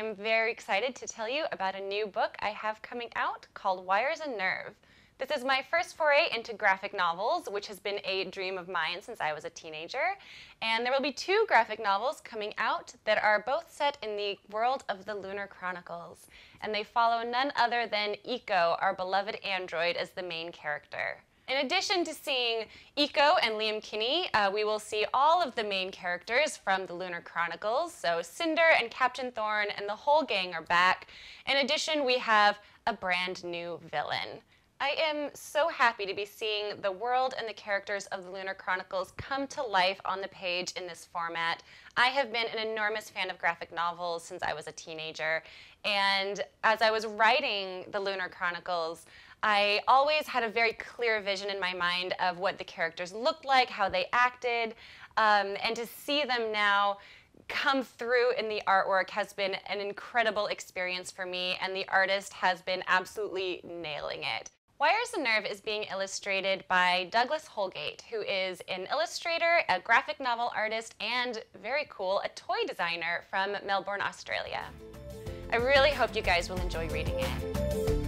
am very excited to tell you about a new book I have coming out called Wires and Nerve. This is my first foray into graphic novels, which has been a dream of mine since I was a teenager. And there will be two graphic novels coming out that are both set in the world of the Lunar Chronicles. And they follow none other than Iko, our beloved android, as the main character. In addition to seeing Iko and Liam Kinney, uh, we will see all of the main characters from the Lunar Chronicles. So Cinder and Captain Thorne and the whole gang are back. In addition, we have a brand new villain. I am so happy to be seeing the world and the characters of the Lunar Chronicles come to life on the page in this format. I have been an enormous fan of graphic novels since I was a teenager, and as I was writing the Lunar Chronicles, I always had a very clear vision in my mind of what the characters looked like, how they acted, um, and to see them now come through in the artwork has been an incredible experience for me, and the artist has been absolutely nailing it. Wires and Nerve is being illustrated by Douglas Holgate, who is an illustrator, a graphic novel artist, and very cool, a toy designer from Melbourne, Australia. I really hope you guys will enjoy reading it.